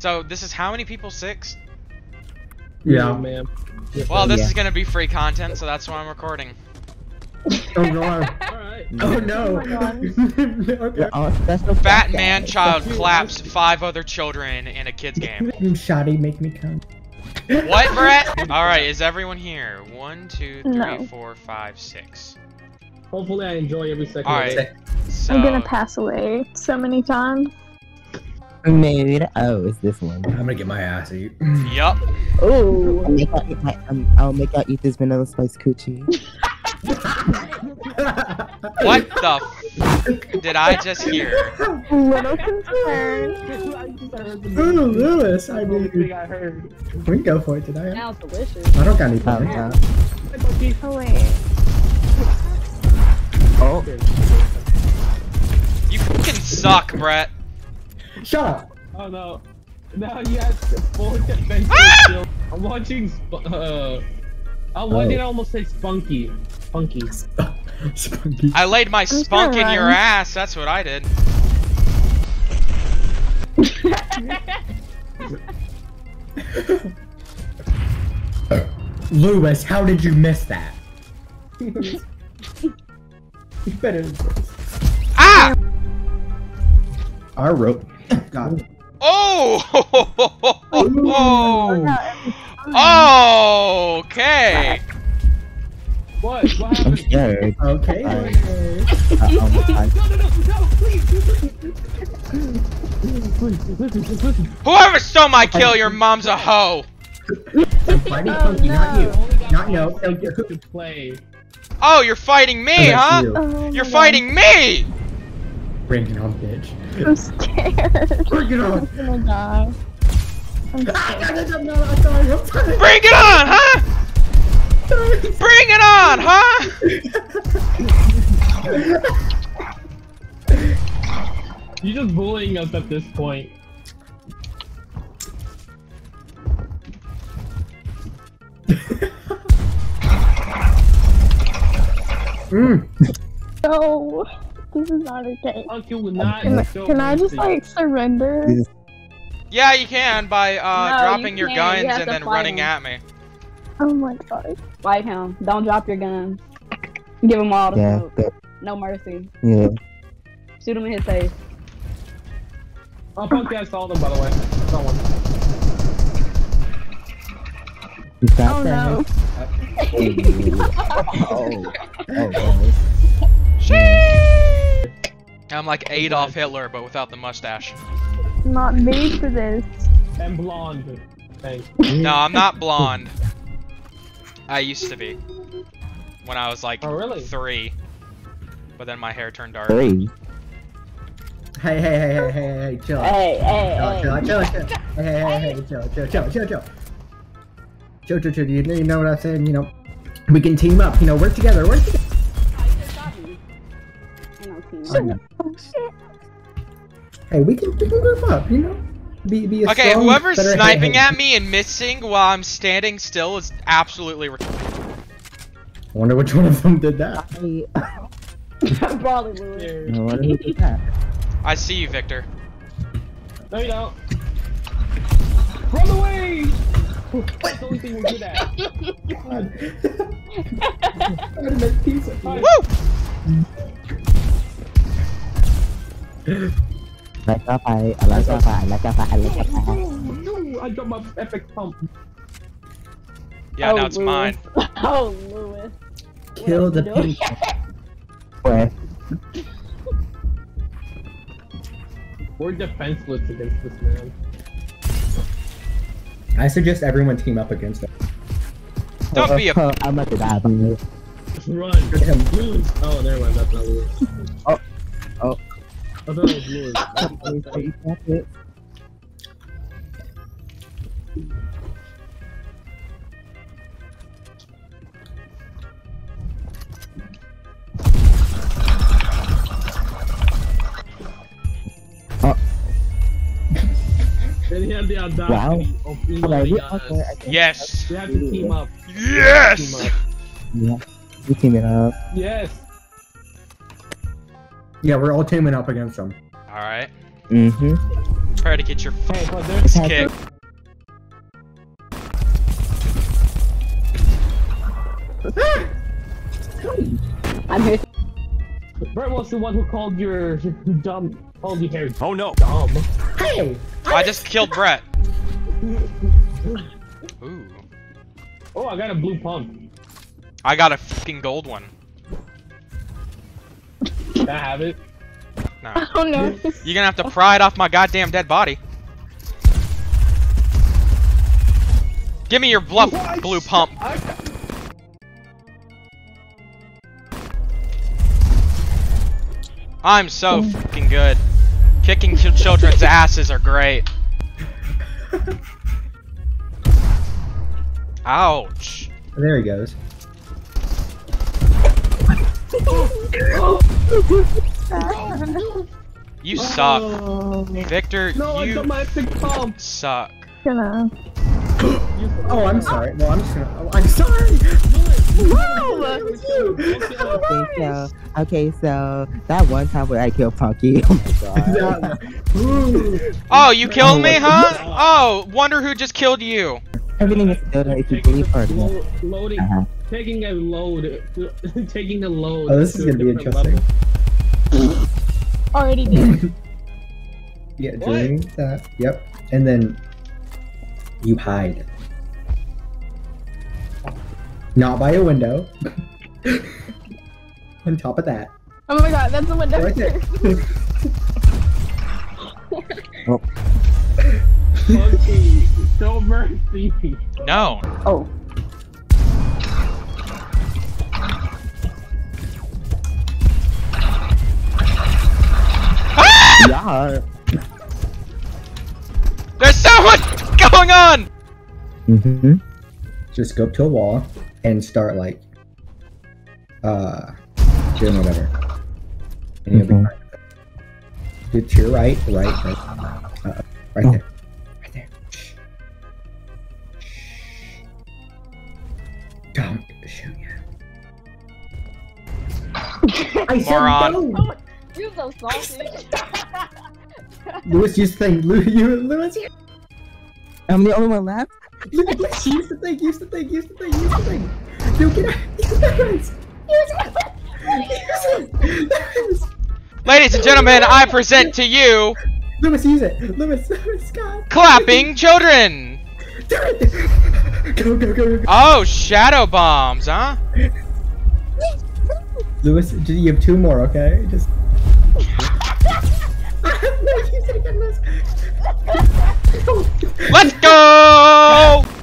So this is how many people? Six. Yeah. man. Well, this Yeah. is gonna be free content, so that's why I'm recording. Oh no. Alright. Oh no. Oh my okay. You're oh, on Fat man child claps five other children in a kid's game. Shoddy, make me come. What, Brett? All right, is everyone here? One, two, three, No. four, five, six. Hopefully I enjoy every second All of So I'm gonna pass away so many times. Mood. Oh, it's this one. I'm gonna get my ass eat. Yup. I'll make out eat my, um, I'll make out eat this vanilla spice coochie. What the f- did I just hear? Little concerned. Ooh, Lewis, I Only mean, thing I heard. we can go for it today. Sounds delicious. I don't got any Um, plans. Oh wait. oh, You fucking suck, Brett. Shut up. Oh no. Now you have full defense Ah! skill. I'm watching Sp- uh I'm watching I almost say spunky. Spunky. Spunky. I laid my gonna spunk in your ass. That's what I did. Lewis, how did you miss that? you better. Ah! Our rope. God. Oh! Oh! Okay. What? What I'm scared. Okay. Okay. Uh, oh my. No, no, no, no, please, please, please, listen, listen, listen. Whoever stole my kill, your mom's a hoe. I'm fighting Oh, Funky, not you. Not one no. second no, to play. Oh, you're fighting me, that's huh? you. Oh You're my fighting me! Bring it on, bitch. God. I'm scared. Bring it I'm gonna die. I'm Ah. Bring it on, huh? Bring it on, huh? You're just bullying us at this point. Mm. No. This is not okay. Spunky will not Can, I- can I just mercy. like surrender? Yeah, you can by uh, No, dropping you your can't. You guns and then running him. at me. Oh my god. Fight him. Don't drop your guns. Give him all the Yeah, smoke. but, No mercy. yeah. Shoot him in his face. Oh, Spunky, I saw them by the way. Someone. You got Oh no. oh, oh, oh. I'm like Adolf Hitler, but without the mustache. Not made for this. And blonde. Thanks. No, I'm not blonde. I used to be. When I was like Oh, really? three. But then my hair turned dark. Three. Hey, hey, hey, hey, hey, hey, chill. Hey, hey, Chill, hey. chill, chill, chill. Hey, hey, hey, hey, chill, chill, chill, chill, chill. Chill, chill, chill. You know, you know what I'm saying? You know, we can team up. You know, work together. Work together. Ain't no team. Hey, we can, we can group up. You know, be, be a Okay, strong, whoever's sniping hey, at me and missing while I'm standing still is absolutely I wonder which one of them did that. I, Probably Louis. I wonder did that. I see you, Victor. No, you don't. Run away! That's the only thing we're good at. God. Trying to make peace with. Woo! Like a fight, I like a fight, like a fight, I like a fight. No, I dropped my epic pump. Yeah, oh, now it's Louis. mine. Oh, Louis. Kill the What pink. Where? We're defenseless against this man. I suggest everyone team up against it. Don't be a- Oh, I'm about to die, bro. Just run. Look at him. Louis. Oh, never mind. That's not Louis. Oh. Oh. I thought it was Louis. Then he had the audacity of Hello, emailing we us. okay, I guess. Yes! We have to team up. Yes! We team it up. Yes. Yeah, we're all teaming up against them. Alright. Mm-hmm. Try to get your Hey, but there's f kicked. I'm here. Brett was the one who called your dumb called you Harry. Oh no! Dumb. Hey! I just killed Brett. Ooh. Oh, I got a blue pump. I got a fucking gold one. Can I have it? No. Oh no. You're gonna have to pry it off my goddamn dead body. Give me your bluff, What? blue pump. I, I'm so fucking good. Kicking children's asses are great. Ouch. There he goes. You suck. Oh. Victor, No, I you got my epic pump. suck. Gonna. Oh, I'm sorry. Well, I'm just gonna. Oh, I'm sorry! No! It was you! Okay, so okay, so that one time where I killed Punky. Oh my god. Oh, you killed me, huh? Oh, wonder who just killed you. Everything is still there if you Taking believe lo- loading, uh-huh. taking a load, taking the load. Oh, this is gonna be interesting. Already did. Yeah, What? doing that. Yep. And then you hide. Not by a window. On top of that. Oh my god, that's the window. Right there. Oh. Monkey, show mercy. No. Oh. Yeah. There's so much going on. Mm-hmm. Just go up to a wall and start like uh doing whatever. And you'll be fine. Do to your right, right, right. Uh, right Oh. there. Don't shoot yet. I said Moron. no! You're so salty. Lewis, use the thing. Lew- you, Lewis, you- I'm the only one left. Lewis, use the thing, use the thing, use the thing, use the thing. Dude, get out. Use it. Use. Use it. Ladies and gentlemen, I present to you Lewis, use it. Lewis, Lewis, God. clapping children. Do it. Go, go, go, go. Oh, shadow bombs, huh? Lewis, you have two more, okay? Just. Let's use